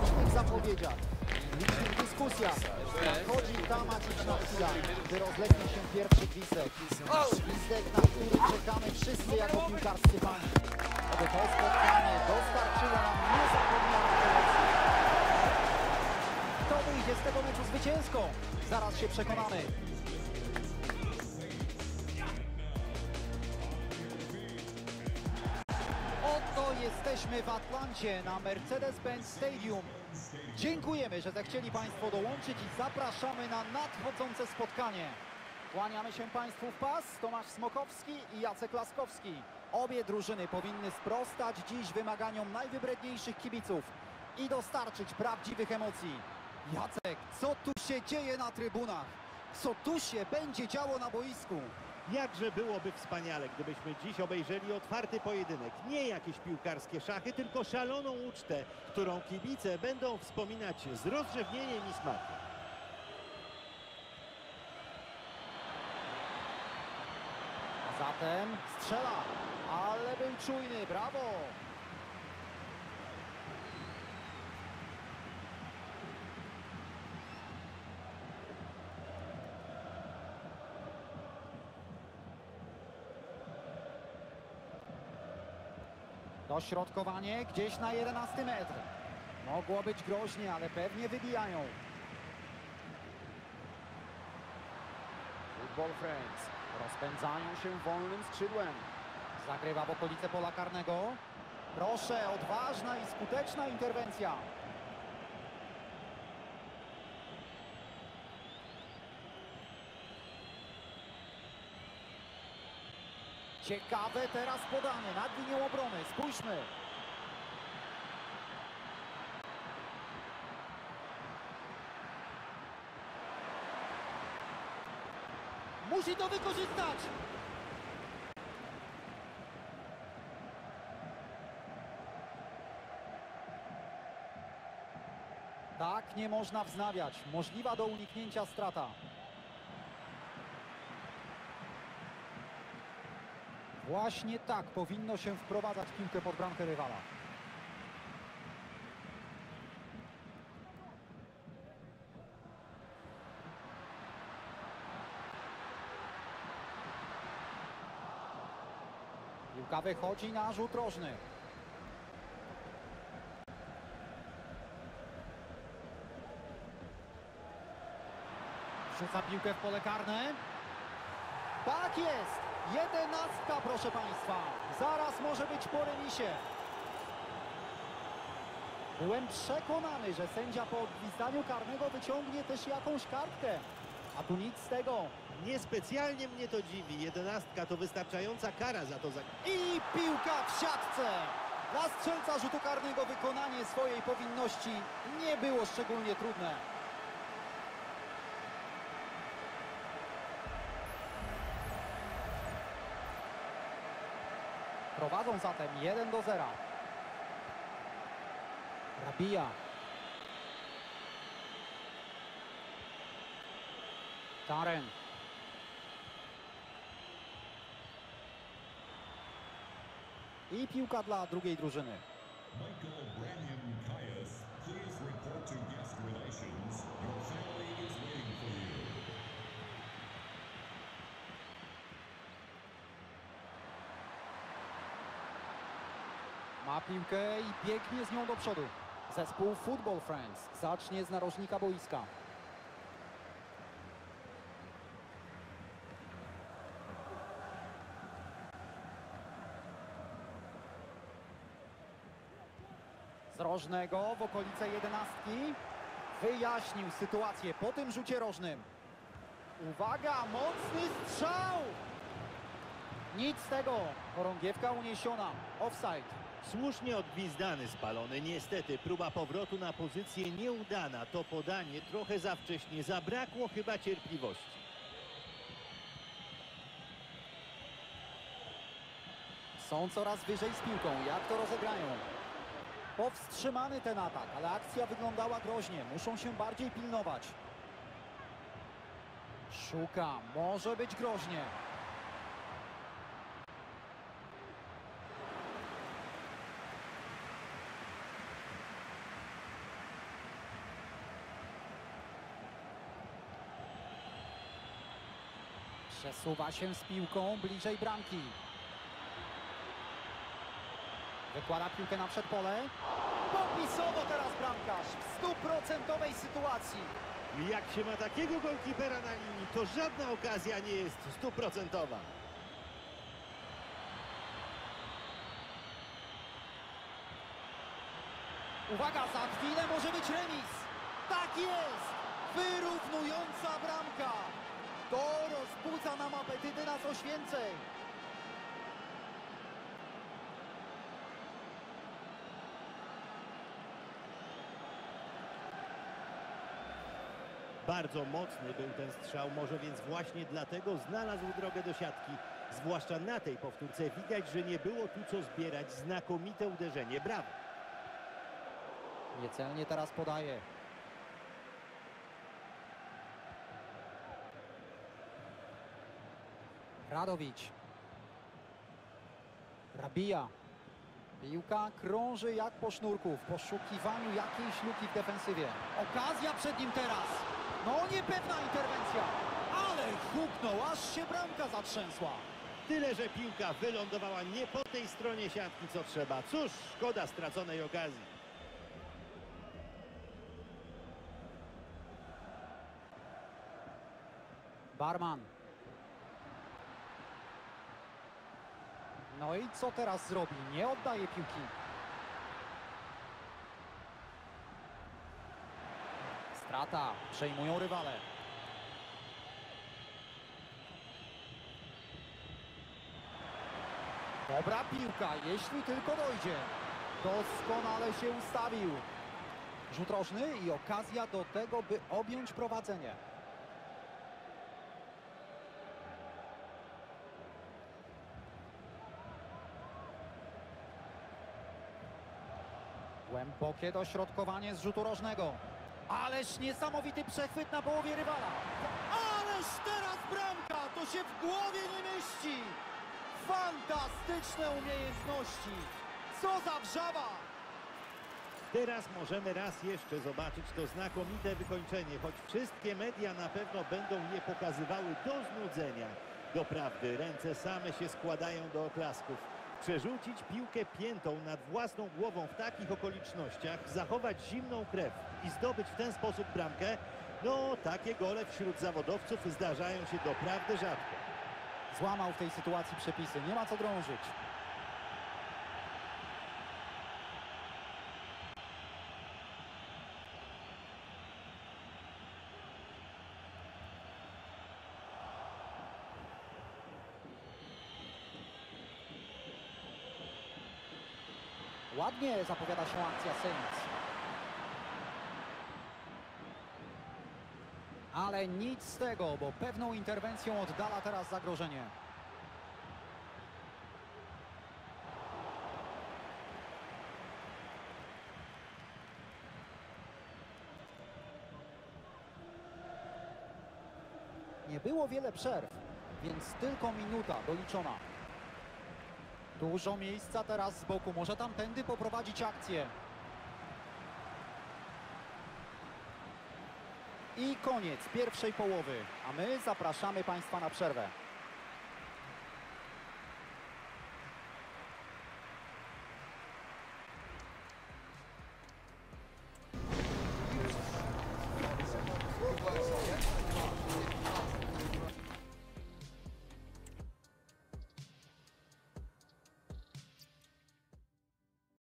różnych zapowiedziach, licznych dyskusjach nadchodzi ta magiczna chwila, gdy rozlegnie się pierwszy gwizdek. Gwizdek, na który czekamy wszyscy jako piłkarscy fani. Aby to spotkanie dostarczyło nam niezapomnianych emocji. Kto wyjdzie z tego meczu zwycięsko? Zaraz się przekonamy. Jesteśmy w Atlancie na Mercedes-Benz Stadium. Dziękujemy, że zechcieli Państwo dołączyć i zapraszamy na nadchodzące spotkanie. Kłaniamy się Państwu w pas. Tomasz Smokowski i Jacek Laskowski. Obie drużyny powinny sprostać dziś wymaganiom najwybredniejszych kibiców i dostarczyć prawdziwych emocji. Jacek, co tu się dzieje na trybunach? Co tu się będzie działo na boisku? Jakże byłoby wspaniale, gdybyśmy dziś obejrzeli otwarty pojedynek. Nie jakieś piłkarskie szachy, tylko szaloną ucztę, którą kibice będą wspominać z rozrzewnieniem i smakiem. Zatem strzela, ale był czujny, brawo! Dośrodkowanie gdzieś na 11 metr. Mogło być groźnie, ale pewnie wybijają. Football Friends rozpędzają się wolnym skrzydłem. Zagrywa w okolice pola karnego. Proszę, odważna i skuteczna interwencja. Ciekawe teraz podanie nad linią obrony. Spójrzmy. Musi to wykorzystać. Tak nie można wznawiać. Możliwa do uniknięcia strata. Właśnie tak powinno się wprowadzać piłkę pod bramkę rywala. Piłka wychodzi na rzut rożny. Piłkę w pole karne. Tak jest! Jedenastka, proszę Państwa. Zaraz może być po remisie. Byłem przekonany, że sędzia po odgwizdaniu karnego wyciągnie też jakąś kartkę. A tu nic z tego. Niespecjalnie mnie to dziwi. Jedenastka to wystarczająca kara za to zagranie. I piłka w siatce. Dla strzelca rzutu karnego wykonanie swojej powinności nie było szczególnie trudne. Prowadzą zatem 1 do 0. Rabija. Taren. I piłka dla drugiej drużyny. Ma piłkę i biegnie z nią do przodu. Zespół Football Friends zacznie z narożnika boiska. Z rożnego w okolice jedenastki wyjaśnił sytuację po tym rzucie rożnym. Uwaga, mocny strzał! Nic z tego. Chorągiewka uniesiona. Offside. Słusznie odgwizdany spalony. Niestety próba powrotu na pozycję nieudana. To podanie trochę za wcześnie. Zabrakło chyba cierpliwości. Są coraz wyżej z piłką. Jak to rozegrają? Powstrzymany ten atak, ale akcja wyglądała groźnie. Muszą się bardziej pilnować. Szuka. Może być groźnie. Przesuwa się z piłką bliżej bramki. Wykłada piłkę na przedpole. Popisowo teraz bramkarz w stuprocentowej sytuacji. Jak się ma takiego golkipera na linii, to żadna okazja nie jest stuprocentowa. Uwaga, za chwilę może być remis. Tak jest! Wyrównująca bramka. To rozbudza nam apetyty na coś więcej. Bardzo mocny był ten strzał, może więc właśnie dlatego znalazł drogę do siatki. Zwłaszcza na tej powtórce widać, że nie było tu co zbierać. Znakomite uderzenie, brawo. Niecelnie teraz podaje. Radowicz. Rabija. Piłka krąży jak po sznurku w poszukiwaniu jakiejś luki w defensywie. Okazja przed nim teraz. No niepewna interwencja. Ale huknął, aż się bramka zatrzęsła. Tyle, że piłka wylądowała nie po tej stronie siatki, co trzeba. Cóż, szkoda straconej okazji. Barman. No i co teraz zrobi? Nie oddaje piłki. Strata. Przejmują rywale. Dobra piłka, jeśli tylko dojdzie. Doskonale się ustawił. Rzut rożny i okazja do tego, by objąć prowadzenie. Głębokie dośrodkowanie z rzutu rożnego. Ależ niesamowity przechwyt na połowie rywala. Ależ teraz bramka! To się w głowie nie mieści! Fantastyczne umiejętności! Co za wrzawa! Teraz możemy raz jeszcze zobaczyć to znakomite wykończenie, choć wszystkie media na pewno będą je pokazywały do znudzenia. Doprawdy, ręce same się składają do oklasków. Przerzucić piłkę piętą nad własną głową w takich okolicznościach, zachować zimną krew i zdobyć w ten sposób bramkę, no takie gole wśród zawodowców zdarzają się doprawdy rzadko. Złamał w tej sytuacji przepisy, nie ma co drążyć. Ładnie zapowiada się akcja Saints. Ale nic z tego, bo pewną interwencją oddala teraz zagrożenie. Nie było wiele przerw, więc tylko minuta doliczona. Dużo miejsca teraz z boku, może tamtędy poprowadzić akcję. I koniec pierwszej połowy, a my zapraszamy Państwa na przerwę.